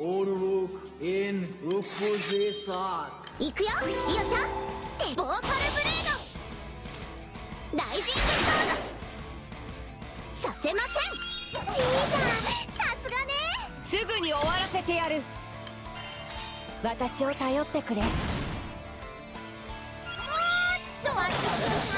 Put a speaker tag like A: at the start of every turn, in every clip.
A: Uruk in Rukuzisak
B: 行くよイオちゃんテボーパルブレードライジングソードさせませんチータさすがね
C: すぐに終わらせてやる私を頼ってくれ
B: もっと私を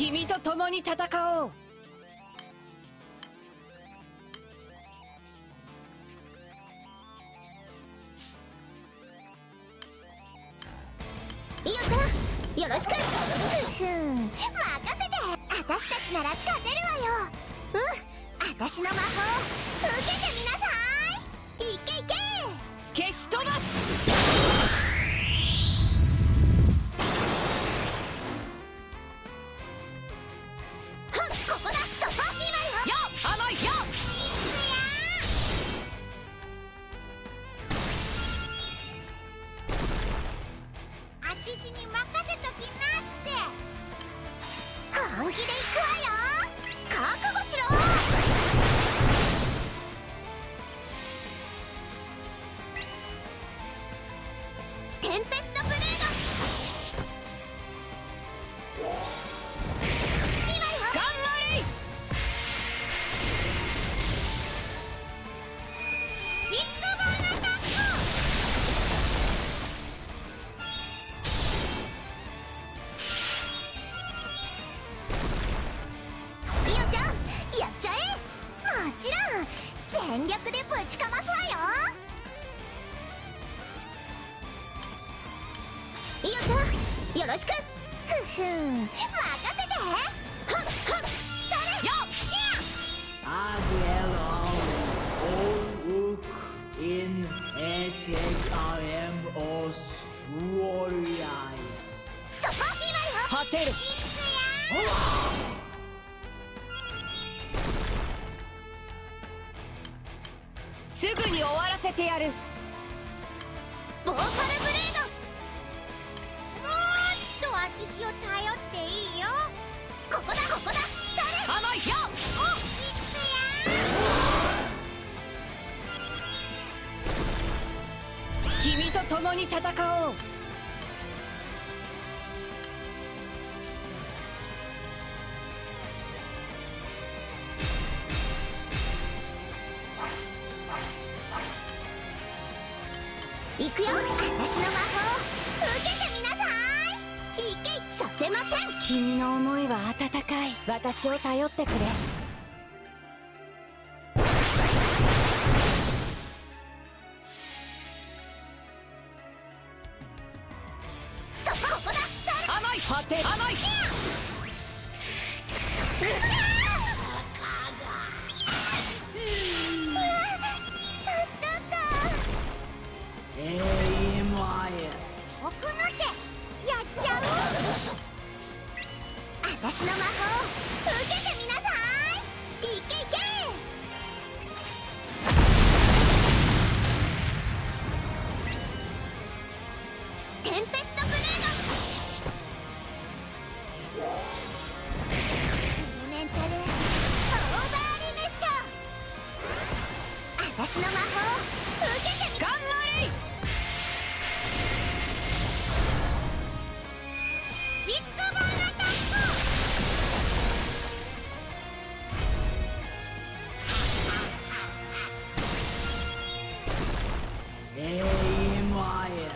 C: 君と共に戦おう。
B: よろしく。ふふん。任せて。私たちなら勝てるわよ。うん。私の魔法。受けてみなさいイオちゃんよろしく。ふふん任せて。はっはっそれよっ
A: Agelon Uruk in Etek am os Warrior
B: ソファーピーマンよ
C: すぐに終わらせてやる。に戦おう。
B: 行くよ。私の魔法受けてみなさい。いけさせません
C: 君の思いは温かい。私を頼ってくれ果て。る甘い
B: 助かった
A: Aimaya
B: 奥の手やっちゃう私の魔法受けて私の魔法受けてみ
C: 頑張れ
B: ビッグバーナタック
A: Aimaya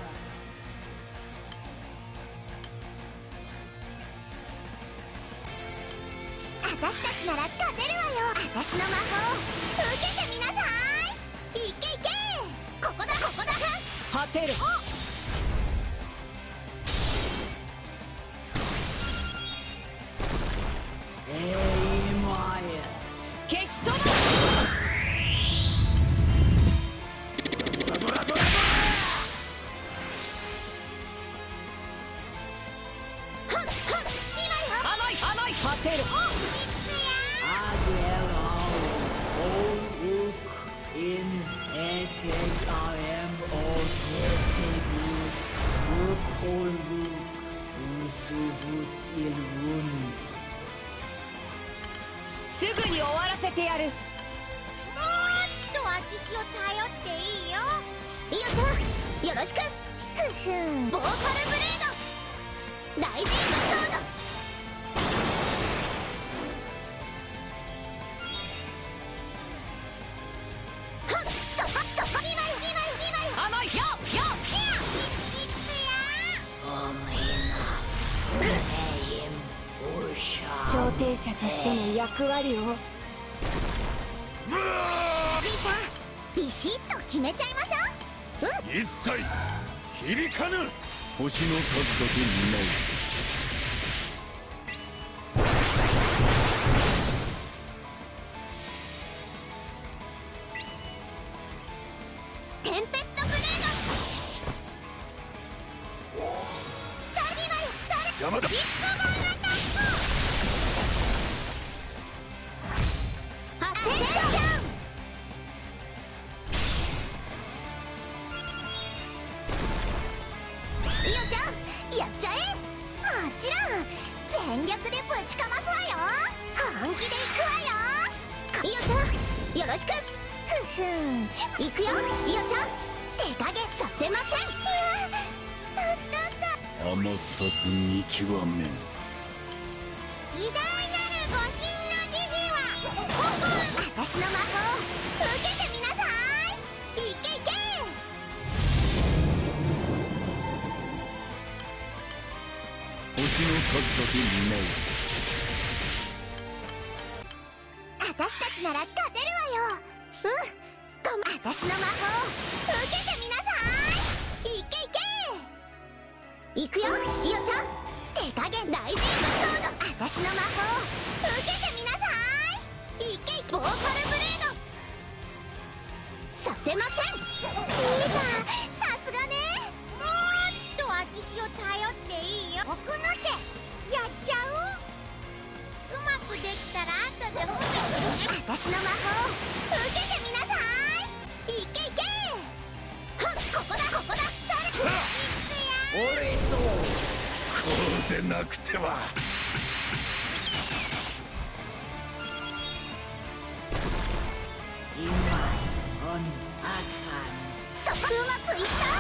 B: 私たちなら勝てるわよ。私の魔法受けてみなさいい
C: テル消し飛
B: はっはっ今よ
A: etekarem os vetebus ukoluk usubutsilun
C: すぐに終わらせてやる
B: もっと私を頼っていいよいいよちゃんよろしくふふボーカルブレードライジングソード
C: 調停者としての役割を。
B: じいさんビシッと決めちゃいましょう。うん。
D: 一切響かぬ。星の数だけう邪魔だ
B: ろしく。ふふん。いくよ。いおちゃん。手加減させません。助かった。
D: 甘さず見極めん。
B: 偉大なるご神の慈悲はここ。私の魔法受けてみなさいいけいけ
D: 星の数だけ担
B: 私私の魔法受けてみなさいいけいけ。いくよイオちゃん手加減ライジングソード。私の魔法受けてみなさいいけいけボーカルブレードさせませんチータさすがね。もっと私を頼っていいよ僕の手やっちゃううまくできたら後で褒めてね。私の魔法受けてみ
A: 俺ぞ
D: こうでなくては。
A: 今 on akan
B: そこうまくいった？